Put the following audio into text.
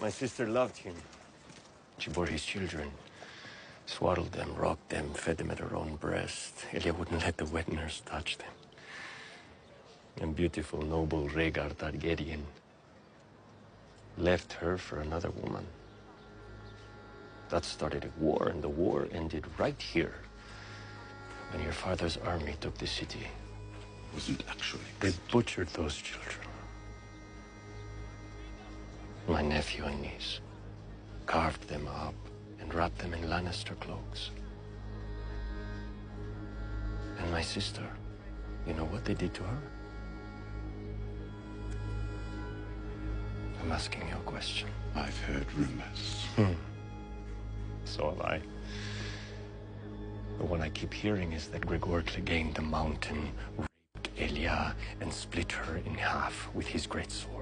My sister loved him. She bore his children, swaddled them, rocked them, fed them at her own breast. Elia wouldn't let the wet nurse touch them. And beautiful, noble Rhaegar Targaryen left her for another woman. That started a war, and the war ended right here. When your father's army took the city. Wasn't actually. They butchered those children. My nephew and niece carved them up and wrapped them in Lannister cloaks. And my sister, you know what they did to her? I'm asking you a question. I've heard rumors. Hmm. So have I. The one I keep hearing is that Gregor Clegane the Mountain raped Elia and split her in half with his great sword.